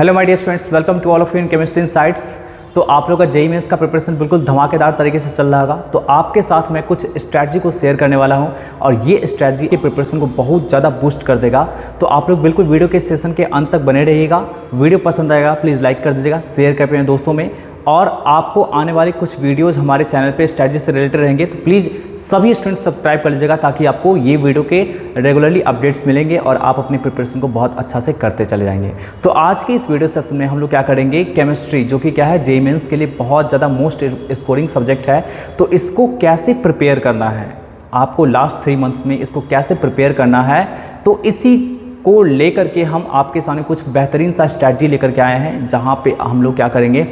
Hello my dear students welcome to all of you in chemistry sites तो आप लोग का जेई मेंस का प्रिपरेशन बिल्कुल धमाकेदार तरीके से चल रहा होगा। तो आपके साथ मैं कुछ स्ट्रैटी को शेयर करने वाला हूँ और ये स्ट्रैटी के प्रिपरेशन को बहुत ज़्यादा बूस्ट कर देगा। तो आप लोग बिल्कुल वीडियो के सेशन के अंत तक बने रहिएगा। वीडियो पसंद आएगा प्लीज़ लाइक कर दीजिएगा शेयर कर पे दोस्तों में। और आपको आने वाले कुछ वीडियोस हमारे चैनल पे स्ट्रैटेजी से रिलेटेड रहेंगे तो प्लीज़ सभी स्टूडेंट सब्सक्राइब कर लीजिएगा ताकि आपको ये वीडियो के रेगुलरली अपडेट्स मिलेंगे और आप अपनी प्रिपरेशन को बहुत अच्छा से करते चले जाएँगे। तो आज के इस वीडियो सेशन में हम लोग क्या करेंगे? केमिस्ट्री जो कि क्या है? जे मेन्स के लिए बहुत ज़्यादा मोस्ट स्कोरिंग सब्जेक्ट है। तो इसको कैसे प्रिपेयर करना है? आपको लास्ट थ्री मंथ्स में इसको कैसे प्रिपेयर करना है? तो इसी को लेकर के हम आपके सामने कुछ बेहतरीन सा स्ट्रैटी लेकर के आए हैं, जहाँ पे हम लोग क्या करेंगे?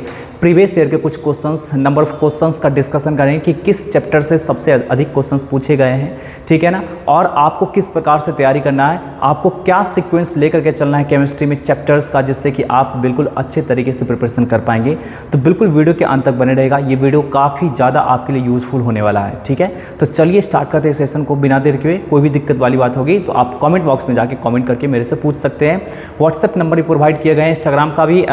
प्रीवियस ईयर के कुछ क्वेश्चंस नंबर ऑफ़ क्वेश्चंस का डिस्कशन करेंगे कि किस चैप्टर से सबसे अधिक क्वेश्चंस पूछे गए हैं, ठीक है ना? और आपको किस प्रकार से तैयारी करना है, आपको क्या सीक्वेंस लेकर के चलना है केमिस्ट्री में चैप्टर्स का, जिससे कि आप बिल्कुल अच्छे तरीके से प्रिपरेशन कर पाएँगे। तो बिल्कुल वीडियो के अंत तक बने रहेगा। ये वीडियो काफ़ी ज़्यादा आपके लिए यूज़फुल होने वाला है, ठीक है? तो चलिए स्टार्ट करते हैं सेशन को बिना देर के कोई भी दिक्कत वाली बात होगी तो आप कॉमेंट बॉक्स में जाके कॉमेंट करके मेरे से पूछ सकते हैं। व्हाट्सएप नंबर भी प्रोवाइड किए गए हैं। इंस्टाग्राम का भी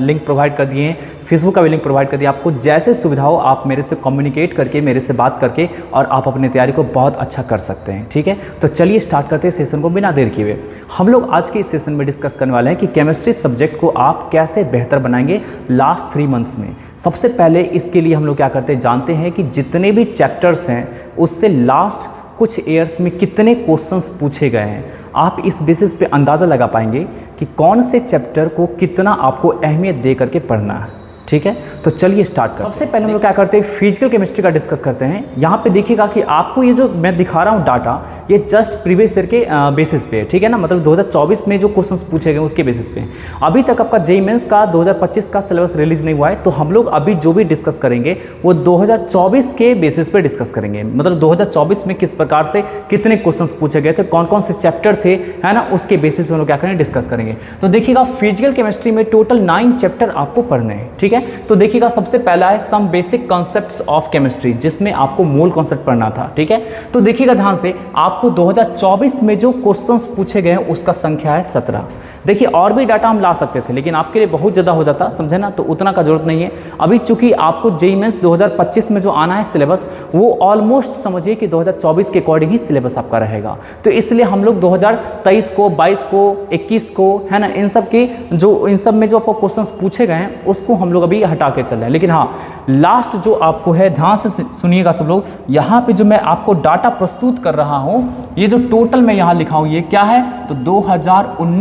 लिंक प्रोवाइड कर दिए हैं। फेसबुक का भी लिंक प्रोवाइड कर दिया। आपको जैसे सुविधा हो, आप मेरे से कम्युनिकेट करके, मेरे से बात करके और आप अपनी तैयारी को बहुत अच्छा कर सकते हैं, ठीक है? तो चलिए स्टार्ट करते हैं सेशन को बिना देर किए हुए। हम लोग आज के इस सेशन में डिस्कस करने वाले हैं कि केमिस्ट्री सब्जेक्ट को आप कैसे बेहतर बनाएँगे लास्ट थ्री मंथ्स में। सबसे पहले इसके लिए हम लोग क्या करते हैं, जानते हैं कि जितने भी चैप्टर्स हैं, उससे लास्ट कुछ ईयर्स में कितने क्वेश्चंस पूछे गए हैं। आप इस बेसिस पे अंदाज़ा लगा पाएँगे कि कौन से चैप्टर को कितना आपको अहमियत दे करके पढ़ना है। ठीक है? तो चलिए स्टार्ट कर सबसे पहले हम लोग क्या करते हैं? फ़िज़िकल केमिस्ट्री का डिस्कस करते हैं। यहाँ पे देखिएगा कि आपको ये जो मैं दिखा रहा हूँ डाटा ये जस्ट प्रीवियस ईयर के बेसिस पे है। ठीक है ना? मतलब 2024 में जो क्वेश्चन पूछे गए उसके बेसिस पे। अभी तक आपका जे मेन्स का 2025 का सिलेबस रिलीज़ नहीं हुआ है तो हम लोग अभी जो भी डिस्कस करेंगे वो दो हज़ार चौबीस के बेसिस पे डिस्कस करेंगे। मतलब दो हज़ार चौबीस में किस प्रकार से कितने क्वेश्चन पूछे गए थे कौन कौन से चैप्टर थे है ना? उसके बेसिस पे हम लोग क्या करेंगे? डिस्कस करेंगे। तो देखिएगा फ़िज़िकल केमिस्ट्री में टोटल नाइन चैप्टर आपको पढ़ने हैं। ठीक है? तो देखिएगा, सबसे पहला है some basic concepts of chemistry जिसमें आपको मूल कॉन्सेप्ट पढ़ना था, ठीक है? तो देखिएगा ध्यान से, आपको 2024 में जो क्वेश्चंस पूछे गए हैं, उसका संख्या है सत्रह। देखिए, और भी डाटा हम ला सकते थे, लेकिन आपके लिए बहुत ज़्यादा हो जाता, समझे ना? तो उतना का ज़रूरत नहीं है। अभी चूँकि आपको जेई मेन्स 2025 में जो आना है सिलेबस वो ऑलमोस्ट समझिए कि 2024 के अकॉर्डिंग ही सिलेबस आपका रहेगा। तो इसलिए हम लोग 2023 को 22 को 21 को, है ना? इन सब के जो, इन सब में जो आपको क्वेश्चन पूछे गए हैं, उसको हम लोग अभी हटा के चल रहे हैं। लेकिन हाँ लास्ट जो आपको है ध्यान से सुनिएगा सब लोग, यहाँ पर जो मैं आपको डाटा प्रस्तुत कर रहा हूँ, ये जो टोटल मैं यहाँ लिखा हूँ, ये क्या है? तो दो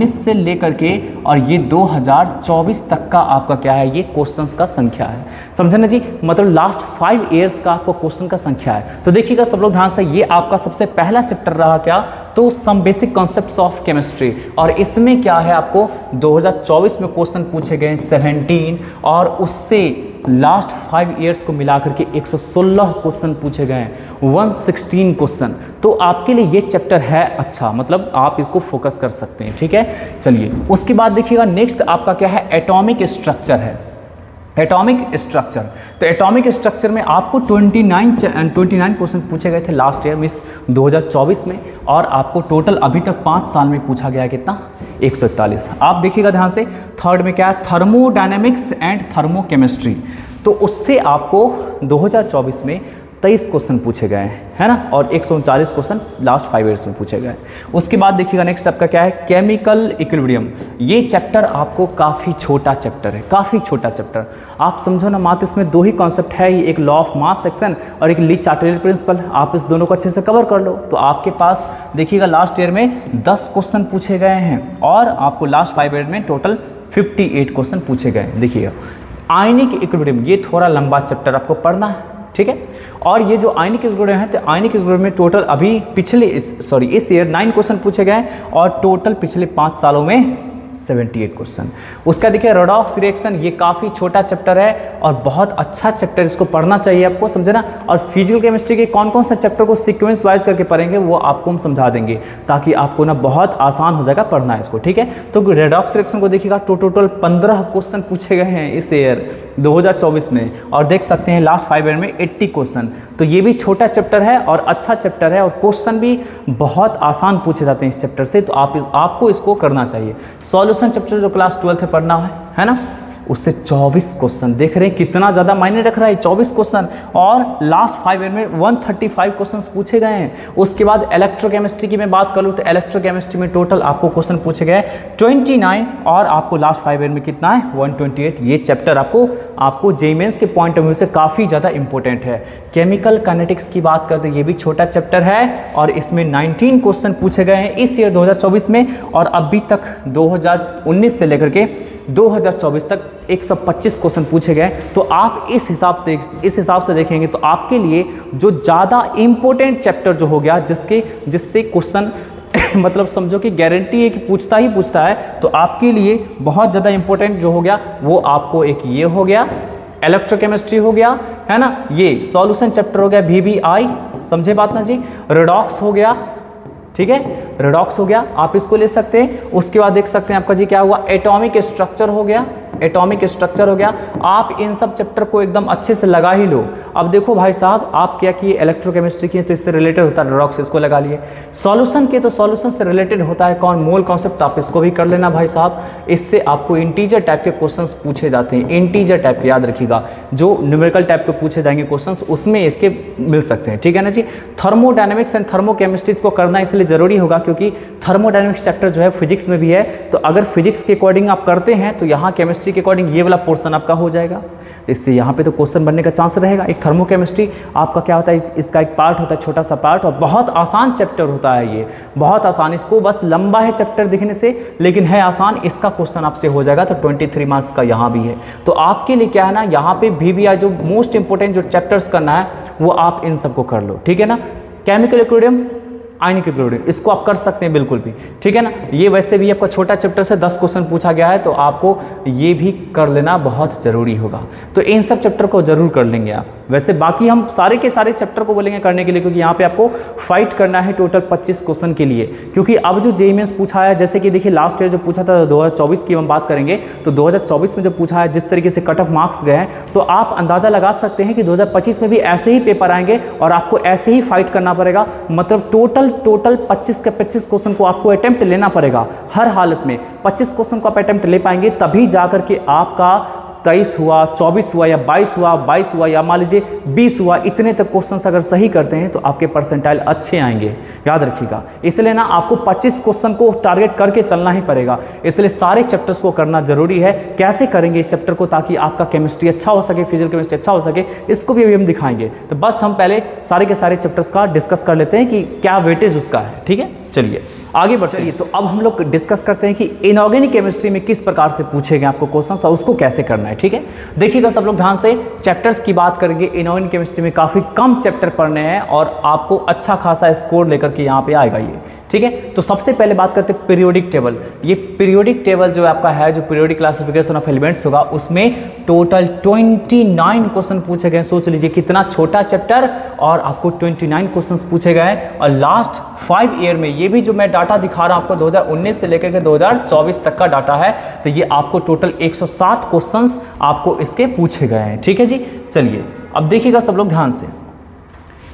से लेकर के और ये 2024 तक का आपका क्या है? ये क्वेश्चंस का संख्या है। समझे ना जी? मतलब लास्ट फाइव ईयर्स का आपको क्वेश्चन का संख्या है। तो देखिएगा सब लोग, ध्यान से ये आपका सबसे पहला चैप्टर रहा क्या? तो some basic concepts of chemistry और इसमें क्या है आपको? 2024 में क्वेश्चन पूछे गए 17 और उससे लास्ट फाइव इयर्स को मिलाकर के 116 क्वेश्चन पूछे गए हैं। 116 क्वेश्चन तो आपके लिए ये चैप्टर है अच्छा मतलब आप इसको फोकस कर सकते हैं, ठीक है? चलिए, उसके बाद देखिएगा नेक्स्ट आपका क्या है? एटॉमिक स्ट्रक्चर है। एटॉमिक स्ट्रक्चर तो एटॉमिक स्ट्रक्चर में आपको 29 29 क्वेश्चन पूछे गए थे लास्ट ईयर मिस 2024 में और आपको टोटल अभी तक पाँच साल में पूछा गया कितना? एक सौ इकतालीस। आप देखिएगा ध्यान से थर्ड में क्या है? थर्मोडाइनमिक्स एंड थर्मोकेमिस्ट्री तो उससे आपको 2024 में तेईस क्वेश्चन पूछे गए हैं, है ना? और एक क्वेश्चन लास्ट फाइव ईयर्स में पूछे गए उसके बाद देखिएगा नेक्स्ट आपका क्या है? केमिकल इक्विलिब्रियम ये चैप्टर आपको काफ़ी छोटा चैप्टर है, काफ़ी छोटा चैप्टर आप समझो ना मात्र इसमें दो ही कॉन्सेप्ट है, एक लॉ ऑफ़ मास सेक्शन और एक ली चार्टेरियल प्रिंसिपल आप इस दोनों को अच्छे से कवर कर लो। तो आपके पास देखिएगा लास्ट ईयर में दस क्वेश्चन पूछे गए हैं और आपको लास्ट फाइव ईयर में टोटल फिफ्टी क्वेश्चन पूछे गए देखिएगा, आयनिक इक्विलिब्रियम ये थोड़ा लंबा चैप्टर आपको पढ़ना है। ठीक है? और ये जो आयनिक कैलकुलेटर है तो आयनिक कैलकुलेटर में टोटल अभी पिछले सॉरी इस ईयर नाइन क्वेश्चन पूछे गए और टोटल पिछले पाँच सालों में 78 क्वेश्चन उसका देखिए रोडॉक्स रिएक्शन ये काफ़ी छोटा चैप्टर है और बहुत अच्छा चैप्टर इसको पढ़ना चाहिए आपको, समझे ना? और फ़िज़िकल केमिस्ट्री के कौन कौन सा चैप्टर को सीक्वेंस वाइज करके पढ़ेंगे वो आपको हम समझा देंगे, ताकि आपको ना बहुत आसान हो जाएगा पढ़ना इसको, ठीक है? तो रेडॉक्स रिएक्शन को देखिएगा तो टोटल पंद्रह क्वेश्चन पूछे गए हैं इस ईयर 2024 में। और देख सकते हैं लास्ट फाइव ईयर में 80 क्वेश्चन तो ये भी छोटा चैप्टर है और अच्छा चैप्टर है और क्वेश्चन भी बहुत आसान पूछे जाते हैं इस चैप्टर से तो आप आपको इसको करना चाहिए। सॉल्यूशन चैप्टर जो क्लास ट्वेल्थ पढ़ना है है ना? उससे 24 क्वेश्चन देख रहे हैं कितना ज़्यादा मायने रख रहा है 24 क्वेश्चन और लास्ट फाइव ईयर में 135 क्वेश्चंस पूछे गए हैं। उसके बाद इलेक्ट्रोकेमिस्ट्री की मैं बात करूँ तो इलेक्ट्रोकेमिस्ट्री में टोटल आपको क्वेश्चन पूछे गए 29 और आपको लास्ट फाइव ईयर में कितना है? 128 ये चैप्टर आपको आपको जेमेंस के पॉइंट ऑफ़ व्यू से काफ़ी ज़्यादा इंपॉर्टेंट है। केमिकल काइनेटिक्स की बात करते ये भी छोटा चैप्टर है। और इसमें 19 क्वेश्चन पूछे गए हैं इस ईयर 2024 में। और अभी तक 2019 से लेकर के 2024 तक 125 क्वेश्चन पूछे गए। तो आप इस हिसाब से, इस हिसाब से देखेंगे तो आपके लिए जो ज़्यादा इम्पोर्टेंट चैप्टर जो हो गया, जिसके, जिससे क्वेश्चन मतलब समझो कि गारंटी है कि पूछता ही पूछता है तो आपके लिए बहुत ज़्यादा इम्पोर्टेंट जो हो गया, वो आपको एक ये हो गया इलेक्ट्रोकेमिस्ट्री हो गया, है ना? ये सॉल्यूशन चैप्टर हो गया बी समझे बात ना जी? रेडॉक्स हो गया ठीक है? रेडॉक्स हो गया, आप इसको ले सकते हैं। उसके बाद देख सकते हैं आपका जी क्या हुआ? एटॉमिक स्ट्रक्चर हो गया। एटॉमिक स्ट्रक्चर हो गया। आप इन सब चैप्टर को एकदम अच्छे से लगा ही लो। अब देखो भाई साहब, आप क्या किए? इलेक्ट्रोकेमिस्ट्री की तो इससे रिलेटेड होता है ड्रॉक्स इसको लगा लिए। सॉल्यूशन के तो सॉल्यूशन से रिलेटेड होता है कौन? मोल कॉन्सेप्ट आप इसको भी कर लेना भाई साहब। इससे आपको इंटीजर टाइप के क्वेश्चन पूछे जाते हैं। इंटीजर टाइप के याद रखिएगा। जो न्यूमेरिकल टाइप के पूछे जाएँगे क्वेश्चन उसमें इसके मिल सकते हैं। ठीक है ना जी? थर्मोडाइनमिक्स एंड थर्मोकेमिस्ट्री को करना इसलिए ज़रूरी होगा क्योंकि थर्मोडाइनमिक्स चैप्टर जो है फिजिक्स में भी है। तो अगर फिजिक्स के अकॉर्डिंग आप करते हैं तो यहाँ केमिस्ट्री केमिस्ट्री के अकॉर्डिंग ये वाला पोर्सन आपका हो जाएगा। तो इससे यहाँ पे तो क्वेश्चन बनने का चांस रहेगा। एक थर्मोकेमिस्ट्री आपका क्या होता है इसका एक पार्ट होता है, छोटा सा पार्ट और बहुत आसान चैप्टर होता है ये। बहुत आसान, इसको बस लंबा है चैप्टर दिखने से, लेकिन है आसान, इसका क्वेश्चन आपसे हो जाएगा। तो ट्वेंटी मार्क्स का यहाँ भी है। तो आपके लिए क्या है ना, यहाँ पे भी जो मोस्ट इंपॉर्टेंट जो चैप्टर्स करना है, वो आप इन सबको कर लो। ठीक है ना? केमिकल इक्विडियम इक्विलिब्रियम इसको आप कर सकते हैं बिल्कुल भी। ठीक है ना? ये वैसे भी आपका छोटा चैप्टर से 10 क्वेश्चन पूछा गया है तो आपको ये भी कर लेना बहुत ज़रूरी होगा। तो इन सब चैप्टर को ज़रूर कर लेंगे आप। वैसे बाकी हम सारे के सारे चैप्टर को बोलेंगे करने के लिए, क्योंकि यहाँ पे आपको फाइट करना है टोटल 25 क्वेश्चन के लिए। क्योंकि अब जो जे पूछा है, जैसे कि देखिए लास्ट ईयर जो पूछा था 2024 की हम बात करेंगे तो 2024 में जो पूछा है, जिस तरीके से कट ऑफ़ मार्क्स गए हैं तो आप अंदाज़ा लगा सकते हैं कि 2025 में भी ऐसे ही पेपर आएँगे और आपको ऐसे ही फाइट करना पड़ेगा। मतलब टोटल टोटल पच्चीस के पच्चीस क्वेश्चन को आपको अटैम्प्ट लेना पड़ेगा। हर हालत में पच्चीस क्वेश्चन को आप अटैम्प्ट ले पाएँगे, तभी जाकर के आपका तेईस हुआ, चौबीस हुआ या बाईस हुआ बाईस हुआ या मान लीजिए बीस हुआ, इतने तक क्वेश्चन अगर सही करते हैं तो आपके परसेंटाइल अच्छे आएँगे। याद रखिएगा। इसलिए ना आपको 25 क्वेश्चन को टारगेट करके चलना ही पड़ेगा। इसलिए सारे चैप्टर्स को करना ज़रूरी है। कैसे करेंगे इस चैप्टर को ताकि आपका केमिस्ट्री अच्छा हो सके फ़िज़िकल केमिस्ट्री अच्छा हो सके, इसको भी अभी हम दिखाएँगे। तो बस हम पहले सारे के सारे चैप्टर्स का डिस्कस कर लेते हैं कि क्या वेटेज उसका है। ठीक है? चलिए। आगे बढ़ चलिए तो अब हम लोग डिस्कस करते हैं कि इनऑर्गेनिक केमिस्ट्री में किस प्रकार से पूछे गए आपको क्वेश्चन और उसको कैसे करना है, ठीक है? देखिएगा सब लोग ध्यान से चैप्टर्स की बात करेंगे। इनऑर्गेनिक केमिस्ट्री में काफ़ी कम चैप्टर पढ़ने हैं और आपको अच्छा खासा स्कोर लेकर के यहाँ पे आएगा ये। ठीक है? तो सबसे पहले बात करते हैं पीरियोडिक टेबल ये पीरियोडिक टेबल जो आपका है, जो पीरियोडिक क्लासिफिकेशन ऑफ़ एलिमेंट्स होगा, उसमें टोटल 29 क्वेश्चन पूछे गए सोच लीजिए कितना छोटा चैप्टर और आपको 29 क्वेश्चन पूछे गए और लास्ट फाइव ईयर में, ये भी जो मैं डाटा दिखा रहा हूँ आपको 2019 से लेकर के 2024 तक का डाटा है तो ये आपको टोटल 107 क्वेश्चंस आपको इसके पूछे गए हैं। ठीक है जी? चलिए, अब देखिएगा सब लोग ध्यान से।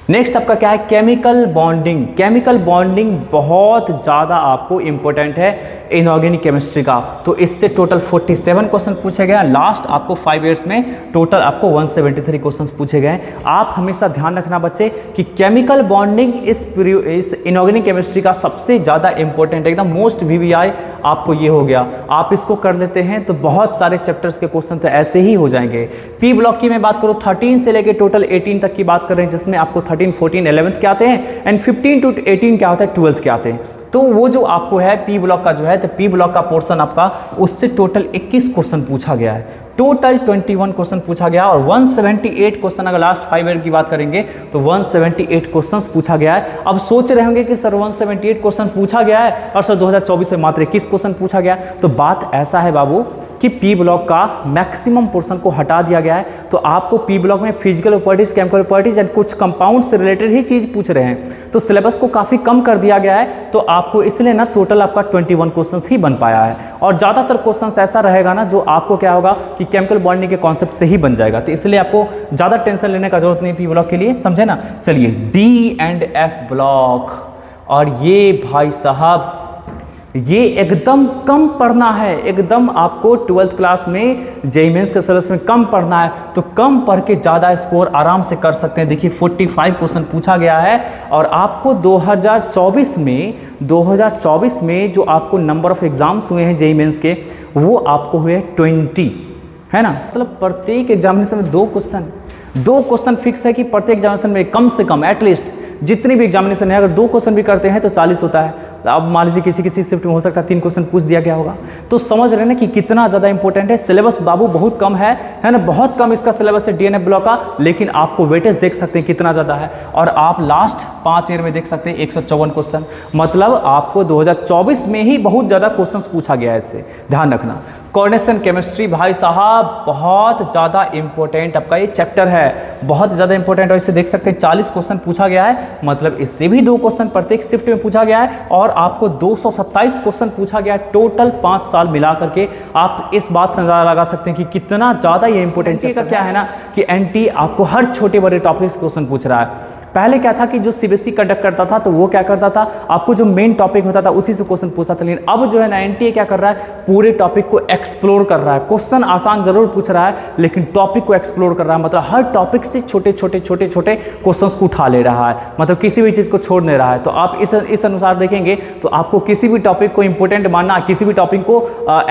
नेक्स्ट आपका क्या है? केमिकल बॉन्डिंग केमिकल बॉन्डिंग बहुत ज़्यादा आपको इंपॉर्टेंट है इनऑर्गेनिक केमिस्ट्री का। तो इससे टोटल 47 क्वेश्चन पूछे गए लास्ट आपको फाइव इयर्स में टोटल आपको 173 क्वेश्चन पूछे गए हैं। आप हमेशा ध्यान रखना बच्चे कि केमिकल बॉन्डिंग इस इस इनऑर्गेनिक केमिस्ट्री का सबसे ज़्यादा इंपॉर्टेंट एकदम मोस्ट वीवीआई आपको ये हो गया। आप इसको कर लेते हैं तो बहुत सारे चैप्टर्स के क्वेश्चन तो ऐसे ही हो जाएँगे। पी ब्लॉक की मैं बात करूँ थर्टीन से लेकर टोटल एटीन तक की बात कर रहे हैं, जिसमें आपको थर्टीन फोर्टीन एलेवंथ के आते हैं एंड फिफ्टीन टू एटीन क्या होता है? ट्वेल्थ के आते हैं। तो वो जो आपको है पी ब्लॉक का जो है तो पी ब्लॉक का पोर्शन आपका, उससे टोटल 21 क्वेश्चन पूछा गया है। टोटल 21 क्वेश्चन पूछा गया और 178 क्वेश्चन अगर लास्ट फाइव ईयर की बात करेंगे तो 178 क्वेश्चन पूछा गया है। अब सोच रहे होंगे कि सर 178 क्वेश्चन पूछा गया है और सर 2024 में मात्र इक्कीस क्वेश्चन पूछा गया तो बात ऐसा है बाबू कि पी ब्लॉक का मैक्सिमम पोर्शन को हटा दिया गया है। तो आपको पी ब्लॉक में physical properties chemical properties and कुछ कंपाउंड से रिलेटेड ही चीज़ पूछ रहे हैं। तो सिलेबस को काफ़ी कम कर दिया गया है। तो आपको इसलिए ना टोटल आपका 21 क्वेश्चन ही बन पाया है। और ज़्यादातर क्वेश्चन ऐसा रहेगा ना जो आपको क्या होगा कि केमिकल बॉन्डिंग के कॉन्सेप्ट से ही बन जाएगा। तो इसलिए आपको ज़्यादा टेंशन लेने का ज़रूरत नहीं पी ब्लॉक के लिए, समझे ना? चलिए डी एंड एफ़ ब्लॉक और ये भाई साहब ये एकदम कम पढ़ना है, एकदम आपको ट्वेल्थ क्लास में जेई मेंस के सिलेबस में कम पढ़ना है तो कम पढ़ के ज़्यादा स्कोर आराम से कर सकते हैं। देखिए 45 क्वेश्चन पूछा गया है और आपको 2024 में 2024 में जो आपको नंबर ऑफ़ एग्ज़ाम्स हुए हैं जेई मेन्स के, वो आपको हुए 20 है ना? मतलब प्रत्येक एग्जामिनेशन में दो क्वेश्चन दो क्वेश्चन फिक्स है कि प्रत्येक एग्जामिनेशन में कम से कम एटलीस्ट जितनी भी एग्जामिनेशन है, अगर दो क्वेश्चन भी करते हैं तो 40 होता है। अब मान लीजिए किसी किसी शिफ्ट में हो सकता है, तीन क्वेश्चन पूछ दिया गया होगा। तो समझ रहे ना कि कितना ज़्यादा इंपॉर्टेंट है। सिलेबस बाबू बहुत कम है है ना? बहुत कम इसका सिलेबस है डीएनए ब्लॉक का, लेकिन आपको वेटेज देख सकते हैं कितना ज़्यादा है। और आप लास्ट पाँच ईयर में देख सकते हैं एक सौ चौवन क्वेश्चन मतलब आपको दो हज़ार चौबीस में ही बहुत ज़्यादा क्वेश्चन पूछा गया है इससे। ध्यान रखना। कोऑर्डिनेशन केमिस्ट्री भाई साहब बहुत ज़्यादा इंपॉर्टेंट आपका ये चैप्टर है। बहुत ज़्यादा इंपॉर्टेंट और इससे देख सकते हैं 40 क्वेश्चन पूछा गया है। मतलब इससे भी दो क्वेश्चन प्रत्येक शिफ्ट में पूछा गया है और आपको 227 क्वेश्चन पूछा गया है। टोटल पाँच साल मिला करके आप इस बात से अंदाज़ा लगा सकते हैं कि कितना ज़्यादा ये इंपॉर्टेंट का क्या है ना कि एनटी आपको हर छोटे बड़े टॉपिक क्वेश्चन पूछ रहा है। पहले क्या था कि जो सीबीएसई कंडक्ट करता था तो वो क्या करता था? आपको जो मेन टॉपिक होता था, उसी से क्वेश्चन पूछता था। लेकिन अब जो है ना एनटीए क्या कर रहा है? पूरे टॉपिक को एक्सप्लोर कर रहा है। क्वेश्चन आसान ज़रूर पूछ रहा है, लेकिन टॉपिक को एक्सप्लोर कर रहा है। मतलब हर टॉपिक से छोटे छोटे छोटे छोटे क्वेश्चन को उठा ले रहा है। मतलब किसी भी चीज़ को छोड़ नहीं रहा है। तो आप इस इस अनुसार देखेंगे तो आपको किसी भी टॉपिक को इंपॉर्टेंट मानना, किसी भी टॉपिक को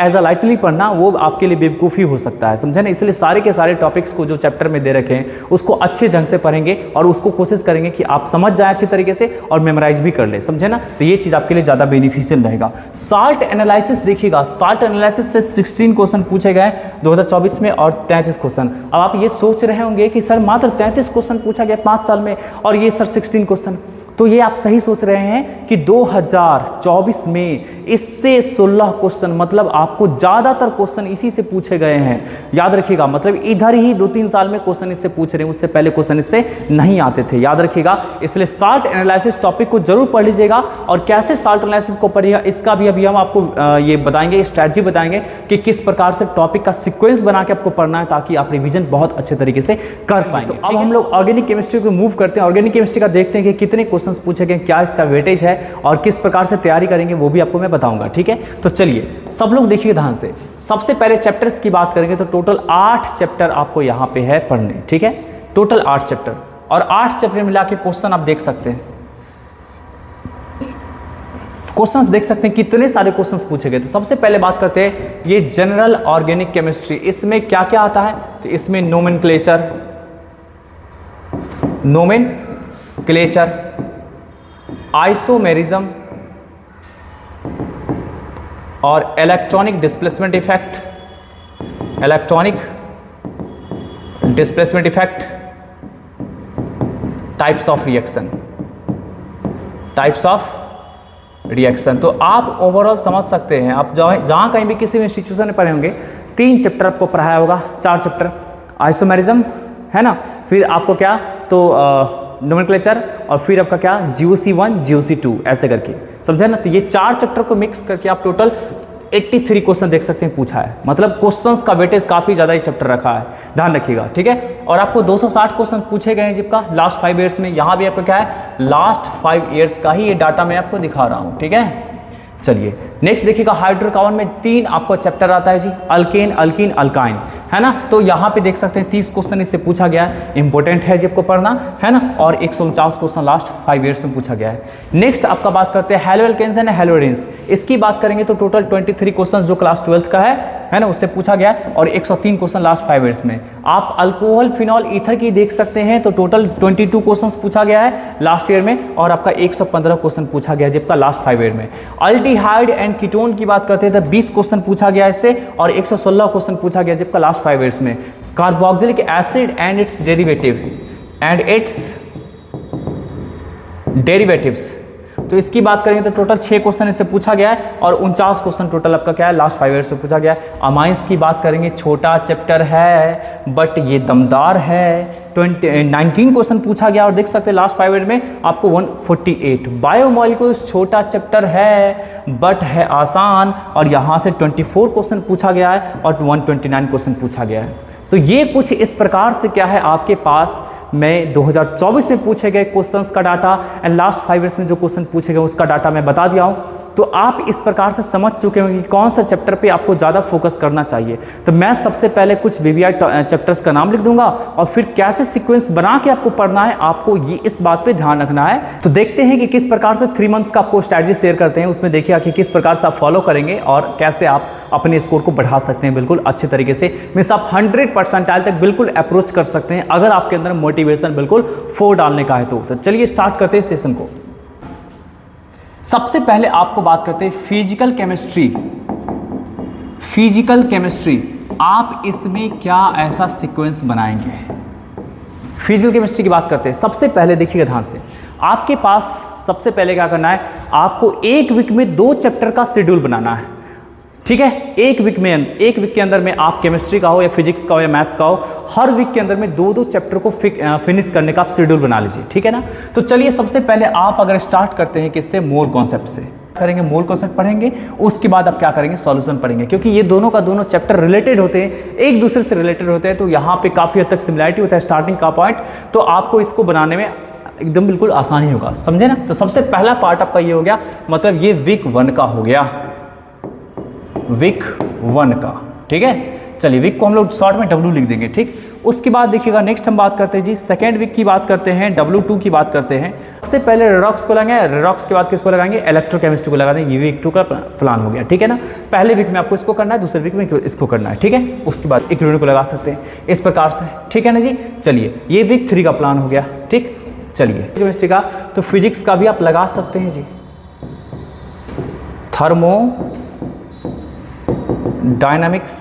एज अ लाइटली पढ़ना, वो आपके लिए बेवकूफ़ी हो सकता है। समझे ना? इसलिए सारे के सारे टॉपिक्स को जो चैप्टर में दे रखे हैं, उसको अच्छे ढंग से पढ़ेंगे और उसको कोशिश करेंगे कि आप समझ जाए अच्छी तरीके से और मेमोराइज भी कर ले, समझे ना? तो ये चीज़ आपके लिए ज़्यादा बेनिफिशियल रहेगा। साल्ट एनालिसिस देखिएगा। साल्ट एनालिसिस से 16 क्वेश्चन पूछे गए दो में और 33 क्वेश्चन अब आप ये सोच रहे होंगे कि सर मात्र 33 क्वेश्चन पूछा गया पाँच साल में और ये सर 16 क्वेश्चन तो ये आप सही सोच रहे हैं कि 2024 में इससे 16 क्वेश्चन मतलब आपको ज़्यादातर क्वेश्चन इसी से पूछे गए हैं। याद रखिएगा मतलब इधर ही दो तीन साल में क्वेश्चन इससे पूछ रहे हैं उससे पहले क्वेश्चन इससे नहीं आते थे। याद रखिएगा इसलिए साल्ट एनालिसिस टॉपिक को ज़रूर पढ़ लीजिएगा। और कैसे साल्ट एनालिसिस को पढ़िएगा इसका भी अभी हम आपको ये बताएँगे स्ट्रैटी बताएँगे कि किस प्रकार से टॉपिक का सिक्वेंस बना के आपको पढ़ना है ताकि आप रिविजन बहुत अच्छे तरीके से कर पाए तो अब हम लोग ऑर्गेनिक केमिस्ट्री को मूव करते हैं। ऑर्गेनिक केमिस्ट्री का देखते हैं कि कितने क्वेश्चन क्वेश्चंस पूछे गए क्या इसका वेटेज है और किस प्रकार से तैयारी करेंगे, वो भी आपको मैं बताऊँगा, ठीक है? तो चलिए, सब लोग देखिए ध्यान से। सबसे पहले चैप्टर्स की बात करेंगे तो टोटल आठ चैप्टर आपको यहाँ पे है पढ़ने, ठीक है? टोटल आठ चैप्टर और आठ चैप्टर मिला के क्वेश्चन आप देख सकते हैं। क्वेश्चंस देख सकते हैं, कितने सारे क्वेश्चंस पूछे गए। तो सबसे पहले बात करते हैं, ये जनरल ऑर्गेनिक केमिस्ट्री इसमें क्या क्या आता है? तो इसमें nomenclature nomenclature isomerism और electronic displacement effect electronic displacement effect types of reaction types of reaction तो आप ओवरऑल समझ सकते हैं। आप जहाँ कहीं भी किसी भी इंस्टीट्यूशन में पढ़े होंगे तीन चैप्टर आपको पढ़ाया होगा चार चैप्टर आइसोमेरिज्म है ना? फिर आपको क्या? तो आ, नोमेनक्लेचर और फिर आपका क्या? जियो सी वन जियो सी टू ऐसे करके। समझा ना? तो ये चार चैप्टर को मिक्स करके आप टोटल 83 क्वेश्चन देख सकते हैं, पूछा है। मतलब क्वेश्चंस का वेटेज काफ़ी ज़्यादा ही चैप्टर रखा है। ध्यान रखिएगा, ठीक है? और आपको 260 क्वेश्चन पूछे गए हैं जिसका लास्ट फाइव ईयर्स में। यहाँ भी आपका क्या है? लास्ट फाइव ईयर्स का ही ये डाटा मैं आपको दिखा रहा हूँ, ठीक है? चलिए नेक्स्ट देखिएगा हाइड्रोकार्बन में तीन आपको चैप्टर आता है जी अल्केन अल्किन अल्काइन है ना? तो यहाँ पे देख सकते हैं, तीस क्वेश्चन इससे पूछा गया है। इंपॉर्टेंट है जी आपको पढ़ना, है ना? और एक सौ उनचास क्वेश्चन लास्ट फाइव ईयर्स में पूछा गया है। नेक्स्ट आपका बात करते हैं हेलो एल्केन्स एंड हेलोडेंस इसकी बात करेंगे तो टोटल ट्वेंटी थ्री क्वेश्चन जो क्लास ट्वेल्थ का है है ना? उससे पूछा गया और एक सौ तीन क्वेश्चन लास्ट फाइव ईयर्स में। आप अल्कोहल फिनॉल ईथर की देख सकते हैं तो टोटल ट्वेंटी टू क्वेश्चन पूछा गया है लास्ट ईयर में और आपका एक सौ पंद्रह क्वेश्चन पूछा गया है जबका लास्ट फाइव ईयर में। अल्टीहाइड एंड कीटोन की बात करते हैं तो 20 क्वेश्चन पूछा गया इससे और 116 क्वेश्चन पूछा गया जबकि लास्ट फाइव ईयर्स में। Carboxylic acid and its derivative and its derivatives तो इसकी बात करेंगे तो टोटल छः क्वेश्चन इससे पूछा गया है और उनचास क्वेश्चन टोटल आपका क्या है? लास्ट फाइव ईयर से पूछा गया है। अमाइंस की बात करेंगे, छोटा चैप्टर है बट ये दमदार है। ट्वेंटी क्वेश्चन पूछा गया और देख सकते हैं लास्ट फाइव ईयर में आपको वन फोर्टी एट बायोमोलिकुल्स छोटा चैप्टर है बट है आसान और यहाँ से ट्वेंटी फोर क्वेश्चन पूछा गया है और वन ट्वेंटी नाइन क्वेश्चन पूछा गया है। तो ये कुछ इस प्रकार से क्या है, आपके पास मैं 2024 में पूछे गए क्वेश्चंस का data and last five years में जो क्वेश्चन पूछे गए उसका डाटा मैं बता दिया हूँ। तो आप इस प्रकार से समझ चुके होंगे कि कौन सा चैप्टर पे आपको ज़्यादा फोकस करना चाहिए। तो मैं सबसे पहले कुछ वी चैप्टर्स का नाम लिख दूँगा और फिर कैसे सिक्वेंस बना के आपको पढ़ना है आपको ये इस बात पर ध्यान रखना है। तो देखते हैं कि किस प्रकार से थ्री मंथ्स का आपको स्ट्रैटेजी शेयर करते हैं उसमें देखिएगा कि किस प्रकार से आप फॉलो करेंगे और कैसे आप अपने स्कोर को बढ़ा सकते हैं बिल्कुल अच्छे तरीके से। मीन्स आप हंड्रेड परसेंटाइल तक बिल्कुल अप्रोच कर सकते हैं अगर आपके अंदर मोटिवेशन बिल्कुल फोर डालने का है तो, तो चलिए स्टार्ट करते हैं सेशन को। सबसे पहले आपको बात करते हैं फ़िज़िकल केमिस्ट्री फ़िज़िकल केमिस्ट्री आप इसमें क्या ऐसा सीक्वेंस बनाएँगे? फ़िज़िकल केमिस्ट्री की बात करते हैं। सबसे पहले देखिएगा ध्यान से। आपके पास सबसे पहले क्या करना है? आपको एक वीक में दो चैप्टर का शेड्यूल बनाना है। ठीक है? एक वीक में, एक वीक के अंदर में आप केमिस्ट्री का हो या फिजिक्स का हो या मैथ्स का हो, हर वीक के अंदर में दो दो चैप्टर को फिनिश करने का आप शेड्यूल बना लीजिए, ठीक है ना? तो चलिए सबसे पहले आप अगर स्टार्ट करते हैं किससे? मोर कॉन्सेप्ट से। करेंगे मोल कॉन्सेप्ट पढ़ेंगे, उसके बाद आप क्या करेंगे? सॉल्यूशन पढ़ेंगे, क्योंकि ये दोनों का दोनों चैप्टर रिलेटेड होते हैं, एक दूसरे से रिलेटेड होते हैं तो यहाँ पे काफ़ी हद तक सिमिलैरिटी होता है स्टार्टिंग का पॉइंट तो आपको इसको बनाने में एकदम बिल्कुल आसानी होगा, समझे ना? तो सबसे पहला पार्ट आपका ये हो गया मतलब ये वीक वन का हो गया। विक वन का, ठीक है? चलिए विक को हम लोग शॉर्ट में डब्लू लिख देंगे, ठीक? उसके बाद देखिएगा नेक्स्ट हम बात करते हैं जी सेकेंड वीक की बात करते हैं डब्लू टू की बात करते हैं। सबसे पहले रेडॉक्स को लगाएँगे रेडॉक्स के बाद किसको लगाएँगे? इलेक्ट्रोकेमिस्ट्री को लगा देंगे ये वीक टू का प्लान हो गया, ठीक है ना? पहले वीक में आपको इसको करना है, दूसरे वीक में इसको करना है, ठीक है? उसके बाद एक को लगा सकते हैं, इस प्रकार से, ठीक है ना जी? चलिए, ये वीक थ्री का प्लान हो गया, ठीक? चलिए केमिस्ट्री का तो फिजिक्स का भी आप लगा सकते हैं जी। थर्मो डायनामिक्स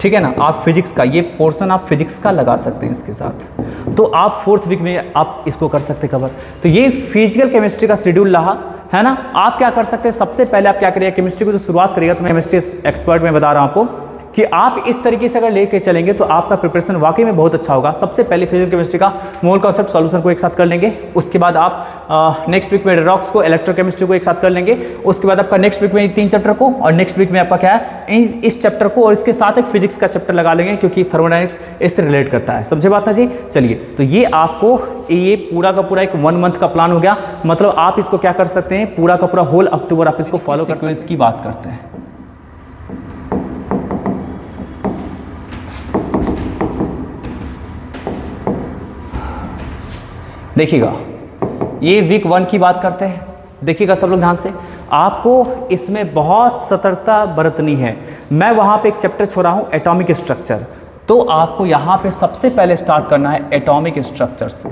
ठीक है ना? आप फिजिक्स का, ये पोर्शन आप फिजिक्स का लगा सकते हैं इसके साथ। तो आप फोर्थ वीक में आप इसको कर सकते कवर तो ये फ़िज़िकल केमिस्ट्री का शेड्यूल रहा, है ना? आप क्या कर सकते हैं? सबसे पहले आप क्या करिएगा केमिस्ट्री को जो शुरुआत करिएगा तो मैं केमिस्ट्री एक्सपर्ट में बता रहा हूँ आपको। कि आप इस तरीके से अगर लेके चलेंगे तो आपका प्रिपरेशन वाकई में बहुत अच्छा होगा। सबसे पहले फ़िज़िकल केमिस्ट्री का मोल कॉन्सेप्ट सॉल्यूशन को एक साथ कर लेंगे। उसके बाद आप नेक्स्ट वीक में रॉक्स को इलेक्ट्रोकेमिस्ट्री को एक साथ कर लेंगे। उसके बाद आपका नेक्स्ट वीक में तीन चैप्टर को और नेक्स्ट वीक में आपका क्या है इस चैप्टर को और इसके साथ एक फिजिक्स का चैप्टर लगा लेंगे क्योंकि थर्मोडाइनिक्स इससे रिलेट करता है। समझे बात ना जी? चलिए तो ये आपको ये पूरा का पूरा एक वन मंथ का प्लान हो गया। मतलब आप इसको क्या कर सकते हैं, पूरा का पूरा होल अक्टूबर आप इसको फॉलो कर सकते हैं। इसकी बात करते हैं। देखिएगा, ये वीक वन की बात करते हैं। देखिएगा सब लोग ध्यान से। आपको इसमें बहुत सतर्कता बरतनी है। मैं वहाँ पे एक चैप्टर छोड़ा हूँ एटॉमिक स्ट्रक्चर तो आपको यहाँ पे सबसे पहले स्टार्ट करना है एटॉमिक स्ट्रक्चर से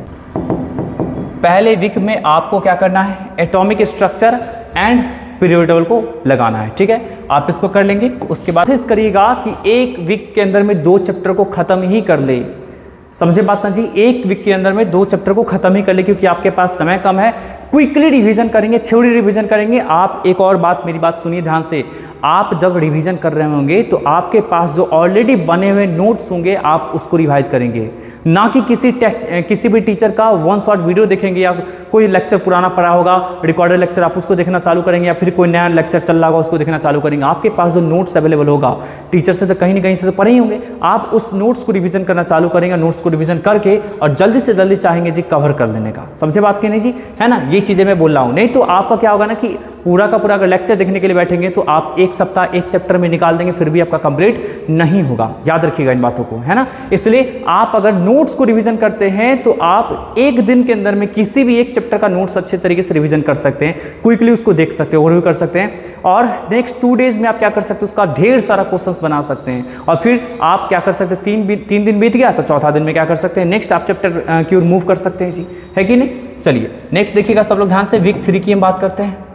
पहले वीक में आपको क्या करना है? एटॉमिक स्ट्रक्चर एंड पीरियोडल को लगाना है, ठीक है? आप इसको कर लेंगे। उसके बाद कोशिश करिएगा कि एक वीक के अंदर में दो चैप्टर को ख़त्म ही कर ले। समझे बात ना जी, एक वीक के अंदर में दो चैप्टर को खत्म ही कर ले, क्योंकि आपके पास समय कम है। क्विकली रिवीजन करेंगे थ्योरी रिवीजन करेंगे। आप एक और बात मेरी बात सुनिए ध्यान से। आप जब रिवीजन कर रहे होंगे तो आपके पास जो ऑलरेडी बने हुए नोट्स होंगे, आप उसको रिवाइज करेंगे। ना कि किसी टेस्ट किसी भी टीचर का वन शॉट वीडियो देखेंगे, या कोई लेक्चर पुराना पड़ा होगा रिकॉर्डेड लेक्चर आप उसको देखना चालू करेंगे, या फिर कोई नया लेक्चर चल रहा होगा, उसको देखना चालू करेंगे। आपके पास जो नोट्स अवेलेबल होगा टीचर से तो कहीं ना कहीं से तो पढ़े ही होंगे। आप उस नोट्स को रिविजन करना चालू करेंगे नोट्स को रिविजन करके, और जल्दी से जल्दी चाहेंगे जी कवर कर लेने का। समझे बात की नहीं जी? है ना? ये चीज़ें मैं बोल रहा हूँ। नहीं तो आपका क्या होगा ना कि पूरा का पूरा अगर लेक्चर देखने के लिए बैठेंगे तो आप एक सप्ताह, एक चैप्टर में निकाल देंगे, फिर भी आपका कंप्लीट नहीं होगा। याद रखिएगा इन बातों को, है ना? इसलिए आप अगर नोट्स को रिवीजन करते हैं तो आप एक दिन के अंदर में किसी भी एक चैप्टर का नोट्स अच्छे तरीके से रिविजन कर सकते हैं। क्विकली उसको देख सकते हैं ओवरव्यू कर सकते हैं। और नेक्स्ट टू डेज़ में आप क्या कर सकते हैं, उसका ढेर सारा क्वेश्चन बना सकते हैं। और फिर आप क्या कर सकते हैं, तीन तीन दिन बीत गया तो चौथा दिन में क्या कर सकते हैं नेक्स्ट आप चैप्टर की ओर मूव कर सकते हैं। जी, है कि नहीं? चलिए नेक्स्ट देखिएगा सब लोग ध्यान से वीक थ्री की हम बात करते हैं।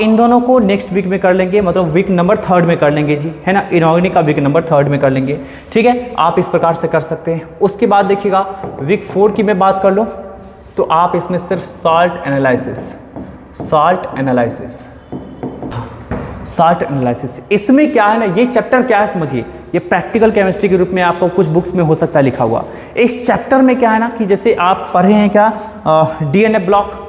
इन दोनों को नेक्स्ट वीक में कर लेंगे मतलब वीक नंबर थर्ड में कर लेंगे जी, है ना? इनॉग्निक का वीक नंबर थर्ड में कर लेंगे। ठीक है? आप इस प्रकार से कर सकते हैं। उसके बाद देखिएगा वीक फोर की मैं बात कर लूँ तो आप इसमें सिर्फ़ salt analysis salt analysis salt analysis इसमें क्या है ना, ये चैप्टर क्या है समझिए? ये प्रैक्टिकल केमिस्ट्री के रूप में आपको कुछ बुक्स में हो सकता है लिखा हुआ। इस चैप्टर में क्या है ना, कि जैसे आप पढ़े हैं क्या डीएनए ब्लॉक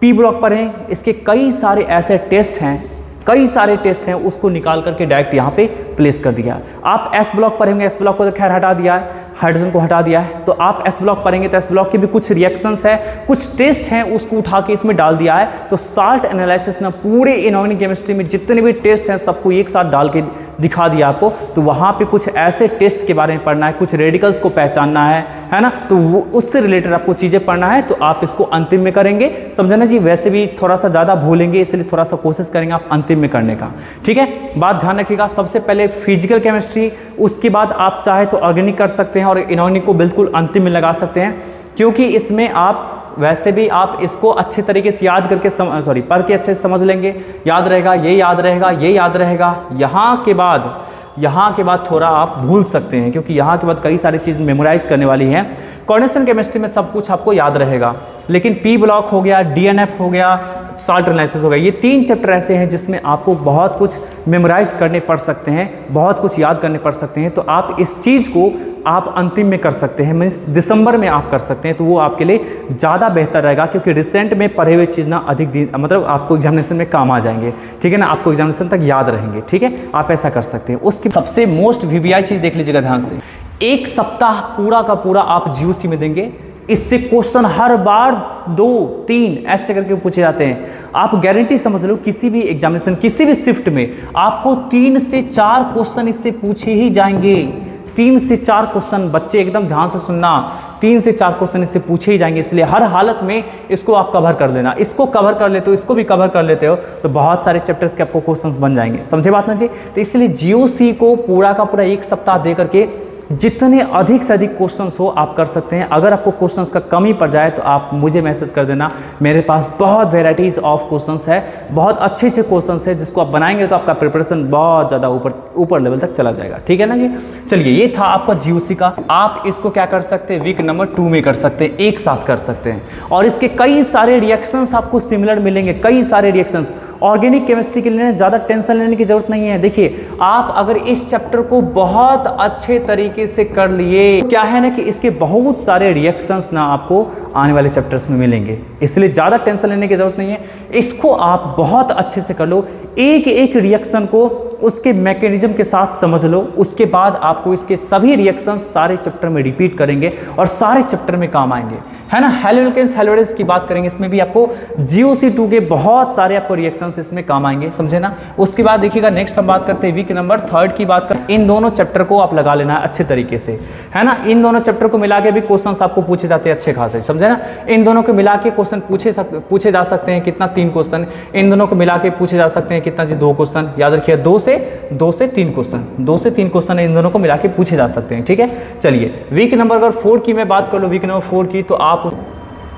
पी ब्लॉक पर हैं। इसके कई सारे ऐसे टेस्ट हैं कई सारे टेस्ट हैं, उसको निकाल करके डायरेक्ट यहाँ पे प्लेस कर दिया। आप एस ब्लॉक पढ़ेंगे एस ब्लॉक को तो खैर हटा दिया है हाइड्रोजन को हटा दिया है। तो आप एस ब्लॉक पढ़ेंगे तो एस ब्लॉक के भी कुछ रिएक्शंस है, कुछ टेस्ट हैं, उसको उठा के इसमें डाल दिया है। तो साल्ट एनालिसिस ने पूरे इनऑर्गेनिक केमिस्ट्री में जितने भी टेस्ट हैं, सबको एक साथ डाल के दिखा दिया आपको। तो वहाँ पर कुछ ऐसे टेस्ट के बारे में पढ़ना है, कुछ रेडिकल्स को पहचानना है है ना? तो उससे रिलेटेड आपको चीज़ें पढ़ना है तो आप इसको अंतिम में करेंगे। समझना जी, वैसे भी थोड़ा सा ज़्यादा भूलेंगे, इसलिए थोड़ा सा कोशिश करेंगे, आप अंतिम में करने का। ठीक है? बात ध्यान रखिएगा, सबसे पहले फ़िज़िकल केमिस्ट्री उसके बाद आप चाहे तो ऑर्गेनिक कर सकते हैं और इनऑर्गेनिक को बिल्कुल अंतिम में लगा सकते हैं, क्योंकि इसमें आप, वैसे भी आप इसको अच्छे तरीके से याद करके सॉरी पढ़ के अच्छे से समझ लेंगे। याद रहेगा, ये याद रहेगा, ये याद रहेगा। यहाँ के बाद, यहाँ के बाद थोड़ा आप भूल सकते हैं, क्योंकि यहाँ के बाद कई सारी चीज़ मेमोराइज करने वाली हैं। कॉर्नेशन केमिस्ट्री में सब कुछ आपको याद रहेगा। लेकिन पी ब्लॉक हो गया डीएनएफ हो गया साल्ट एनालिसिस हो गया। ये तीन चैप्टर ऐसे हैं जिसमें आपको बहुत कुछ मेमोराइज करने पड़ सकते हैं, बहुत कुछ याद करने पड़ सकते हैं। तो आप इस चीज़ को आप अंतिम में कर सकते हैं, मीन्स दिसंबर में आप कर सकते हैं। तो वो आपके लिए ज़्यादा बेहतर रहेगा क्योंकि रिसेंट में पढ़े हुए चीज़ ना अधिक दिन मतलब आपको एग्जामिनेशन में काम आ जाएँगे। ठीक है ना? आपको एग्जामिनेशन तक याद रहेंगे। ठीक है? आप ऐसा कर सकते हैं। उसकी सबसे मोस्ट वीवीआई चीज़ देख लीजिएगा ध्यान से। एक सप्ताह पूरा का पूरा आप जीओसी में देंगे। इससे क्वेश्चन हर बार दो, तीन, ऐसे करके पूछे जाते हैं। आप गारंटी समझ लो, किसी भी एग्जामिनेशन किसी भी शिफ्ट में आपको तीन से चार क्वेश्चन इससे पूछे ही जाएँगे। तीन से चार क्वेश्चन बच्चे एकदम ध्यान से सुनना, तीन से चार क्वेश्चन इससे पूछे ही जाएँगे। इसलिए हर हालत में इसको आप कवर कर लेना। इसको कवर कर लेते हो, इसको भी कवर कर लेते हो तो बहुत सारे चैप्टर्स के आपको क्वेश्चंस बन जाएँगे। समझे बात ना जी? तो इसलिए जियो को पूरा का पूरा एक सप्ताह दे करके जितने अधिक से अधिक क्वेश्चंस हो, आप कर सकते हैं। अगर आपको क्वेश्चंस का कमी पड़ जाए तो आप मुझे मैसेज कर देना। मेरे पास बहुत वेराइटीज़ ऑफ़ क्वेश्चंस है। बहुत अच्छे अच्छे क्वेश्चंस है, जिसको आप बनाएँगे तो आपका प्रिपरेशन बहुत ज़्यादा ऊपर ऊपर लेवल तक चला जाएगा। ठीक है ना जी? चलिए, ये था आपका जीओसी का। आप इसको क्या कर सकते हैं? वीक नंबर टू में कर सकते हैं। एक साथ कर सकते हैं। और इसके कई सारे रिएक्शंस आपको सिमिलर मिलेंगे। कई सारे रिएक्शंस ऑर्गेनिक केमिस्ट्री के लिए ज़्यादा टेंशन लेने की ज़रूरत नहीं है। देखिए, आप अगर इस चैप्टर को बहुत अच्छे तरीके तरीके से कर लिए। क्या है ना कि इसके बहुत सारे रिएक्शंस ना आपको आने वाले चैप्टर्स में मिलेंगे। इसलिए ज़्यादा टेंशन लेने की ज़रूरत नहीं है। इसको आप बहुत अच्छे से कर लो। एक एक रिएक्शन को उसके मैकेनिज्म के साथ समझ लो। उसके बाद आपको इसके सभी रिएक्शंस सारे चैप्टर में रिपीट करेंगे और सारे चैप्टर में काम आएँगे। है ना? हेलोकेंस हेलोडेस की बात करेंगे, इसमें भी आपको टू के बहुत सारे आपको रिएक्शन इसमें काम आएँगे, समझे ना? उसके बाद देखिएगा नेक्स्ट हम बात करते हैं वीक नंबर थर्ड की बात कर, इन दोनों चैप्टर को आप लगा लेना अच्छे तरीके से, है ना? इन दोनों चैप्टर को मिला के भी क्वेश्चन आपको पूछे जाते हैं अच्छे खासे, समझे ना? इन दोनों को मिला के क्वेश्चन पूछे पूछे जा सकते हैं कितना? तीन क्वेश्चन इन दोनों को मिला के पूछे जा सकते हैं कितना जी? दो क्वेश्चन याद रखिए, दो से दो से तीन क्वेश्चन दो से तीन क्वेश्चन इन दोनों को मिला के पूछे जा सकते हैं, ठीक है? चलिए वीक नंबर अगर फोर की मैं बात कर लो वीक नंबर फोर की तो आप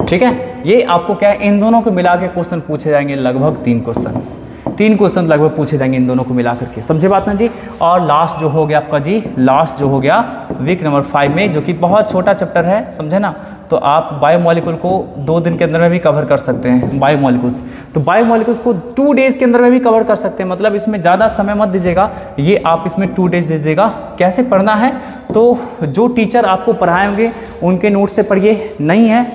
ठीक है? ये आपको क्या है? इन दोनों को मिला के क्वेश्चन पूछे जाएँगे लगभग तीन क्वेश्चन तीन क्वेश्चन लगभग पूछे जाएँगे इन दोनों को मिला करके समझे बात ना जी? और लास्ट जो हो गया आपका जी लास्ट जो हो गया वीक नंबर फाइव में, जो कि बहुत छोटा चैप्टर है, समझे ना? तो आप बायोमोलिकुल को दो दिन के अंदर में भी कवर कर सकते हैं बायोमोलिकुल्स तो बायोमोलिकुल्स को टू डेज़ के अंदर में भी कवर कर सकते हैं। मतलब इसमें ज़्यादा समय मत दीजिएगा, ये आप इसमें टू डेज़ दीजिएगा। कैसे पढ़ना है? तो जो टीचर आपको पढ़ाएँगे, उनके नोट से पढ़िए। नहीं है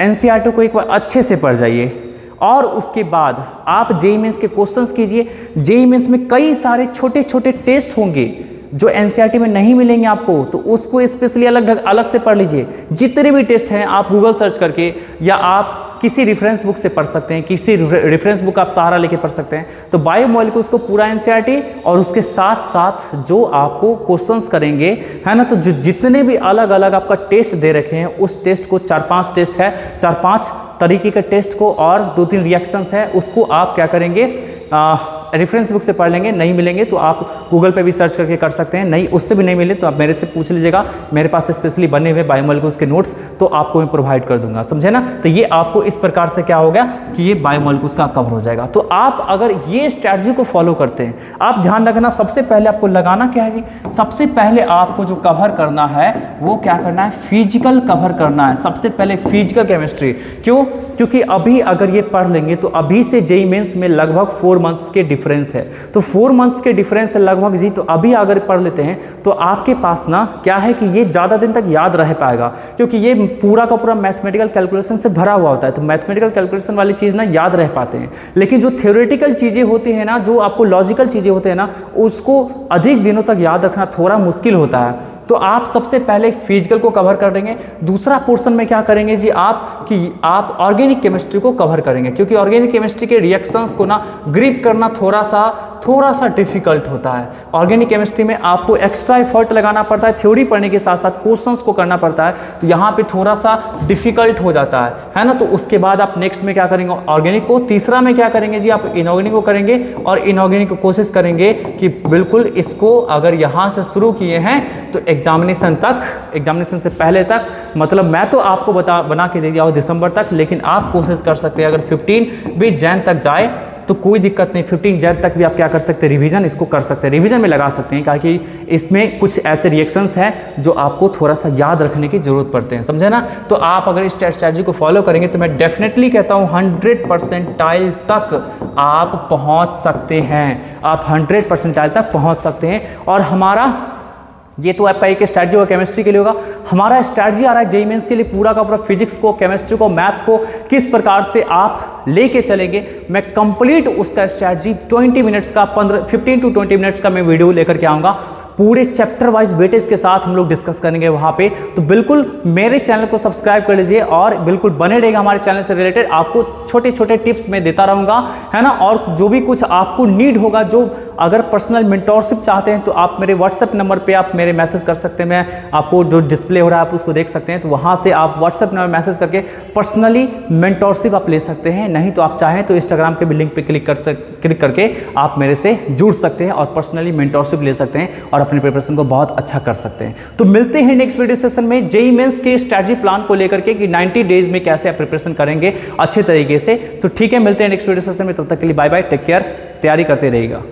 एन e को एक बार अच्छे से पढ़ जाइए। और उसके बाद आप जेई मेन्स के क्वेश्चंस कीजिए। जेई मेन्स में कई सारे छोटे छोटे टेस्ट होंगे, जो एन e में नहीं मिलेंगे आपको तो उसको स्पेशली अलग अलग से पढ़ लीजिए। जितने भी टेस्ट हैं, आप गूगल सर्च करके या आप किसी रेफरेंस बुक से पढ़ सकते हैं, किसी रेफरेंस बुक आप सहारा लेके पढ़ सकते हैं। तो बायो मॉलिक्यूल्स को पूरा एन और उसके साथ साथ जो आपको क्वेश्चंस करेंगे, है ना तो जो, जितने भी अलग अलग आपका टेस्ट दे रखे हैं, उस टेस्ट को चार पाँच टेस्ट है चार पाँच तरीके के टेस्ट को और दो तीन रिएक्शंस है, उसको आप क्या करेंगे रेफरेंस बुक से पढ़ लेंगे, नहीं मिलेंगे तो आप गूगल पे भी सर्च करके कर सकते हैं। नहीं, उससे भी नहीं मिले तो आप मेरे से पूछ लीजिएगा। मेरे पास स्पेशली बने हुए बायोमोलिकुल्स के नोट्स तो आपको मैं प्रोवाइड कर दूँगा। समझे ना? तो ये आपको इस प्रकार से क्या हो गया कि ये बायोमोलिकुल्स का कवर हो जाएगा। तो आप अगर ये स्ट्रैटी को फॉलो करते हैं, आप ध्यान रखना, सबसे पहले आपको लगाना क्या है जी? सबसे पहले आपको जो कवर करना है, वो क्या करना है? फ़िज़िकल कवर करना है। सबसे पहले फ़िज़िकल केमिस्ट्री क्यों? क्योंकि अभी अगर ये पढ़ लेंगे तो अभी से जेई मेंस में लगभग फोर मंथ्स के डिफरेंस है। तो फोर मंथ्स के डिफरेंस है लगभग जी तो अभी अगर पढ़ लेते हैं तो आपके पास ना क्या है कि ये ज़्यादा दिन तक याद रह पाएगा। क्योंकि ये पूरा का पूरा मैथमेटिकल कैलकुलेशन से भरा हुआ होता है तो मैथमेटिकल कैलकुलेशन वाली चीज़ ना याद रह पाते हैं। लेकिन जो थ्योरेटिकल चीज़ें होती हैं ना, जो आपको लॉजिकल चीज़ें होते हैं ना, उसको अधिक दिनों तक याद रखना थोड़ा मुश्किल होता है। तो आप सबसे पहले फ़िज़िकल को कवर कर देंगे। दूसरा पोर्शन में क्या करेंगे जी? आप कि आप ऑर्गेनिक केमिस्ट्री को कवर करेंगे। क्योंकि ऑर्गेनिक केमिस्ट्री के रिएक्शंस को ना ग्रिप करना थोड़ा सा थोड़ा सा डिफ़िकल्ट होता है। ऑर्गेनिक केमिस्ट्री में आपको एक्स्ट्रा एफर्ट लगाना पड़ता है थ्योरी पढ़ने के साथ साथ क्वेश्चंस को करना पड़ता है। तो यहाँ पे थोड़ा सा डिफ़िकल्ट हो जाता है। है ना? तो उसके बाद आप नेक्स्ट में क्या करेंगे? ऑर्गेनिक को तीसरा में क्या करेंगे जी? आप इनऑर्गेनिक को करेंगे और इनऑर्गेनिक को कोशिश करेंगे कि बिल्कुल इसको अगर यहाँ से शुरू किए हैं तो एग्जामिनेशन तक एग्जामिनेशन से पहले तक मतलब मैं तो आपको बता, बना के दे दिया हूँ दिसंबर तक, लेकिन आप कोशिश कर सकते हैं, अगर फिफ्टीन भी जैन तक जाए तो कोई दिक्कत नहीं फिफ्टीन जैन तक भी आप क्या कर सकते हैं रिवीजन इसको कर सकते हैं रिवीजन में लगा सकते हैं ताकि इसमें कुछ ऐसे रिएक्शंस हैं जो आपको थोड़ा सा याद रखने की ज़रूरत पड़ते हैं, समझे ना? तो आप अगर इस स्ट्रैटेजी को फॉलो करेंगे तो मैं डेफिनेटली कहता हूँ हंड्रेड परसेंटाइल तक आप पहुँच सकते हैं, आप हंड्रेड परसेंटाइल तक पहुँच सकते हैं, और हमारा ये तो आपका एक स्ट्रैटी होगा केमिस्ट्री के लिए होगा। हमारा स्ट्रैटी आ रहा है जेई मेन्स के लिए पूरा का पूरा फिजिक्स को केमिस्ट्री को मैथ्स को, किस प्रकार से आप लेके चलेंगे। मैं कंप्लीट उसका स्ट्रैटी 20 मिनट्स का 15 15 टू 20 मिनट्स का मैं वीडियो लेकर के आऊँगा। पूरे चैप्टर वाइज वेटेज के साथ हम लोग डिस्कस करेंगे वहाँ पे। तो बिल्कुल मेरे चैनल को सब्सक्राइब कर लीजिए और बिल्कुल बने रहेगा हमारे चैनल से रिलेटेड आपको छोटे छोटे टिप्स मैं देता रहूँगा, है ना? और जो भी कुछ आपको नीड होगा, जो अगर पर्सनल मेंटोरशिप चाहते हैं तो आप मेरे व्हाट्सएप नंबर पर आप मेरे मैसेज कर सकते हैं। मैं आपको जो डिस्प्ले हो रहा है, आप उसको देख सकते हैं। तो वहाँ से आप व्हाट्सएप नंबर मैसेज करके पर्सनली मेंटोरशिप आप ले सकते हैं। नहीं तो आप चाहें तो इंस्टाग्राम के भी लिंक पर क्लिक कर सक क्लिक करके आप मेरे से जुड़ सकते हैं और पर्सनली मेंटोरशिप ले सकते हैं। और अपने प्रिपरेशन को बहुत अच्छा कर सकते हैं। तो मिलते हैं नेक्स्ट वीडियो सेशन में जेई मेन्स के स्ट्रैटेजी प्लान को लेकर के कि 90 डेज़ में कैसे आप प्रिपरेशन करेंगे अच्छे तरीके से। तो ठीक है, मिलते हैं नेक्स्ट वीडियो सेशन में, तब तो तक के लिए बाय बाय टेक केयर तैयारी करते रहिएगा।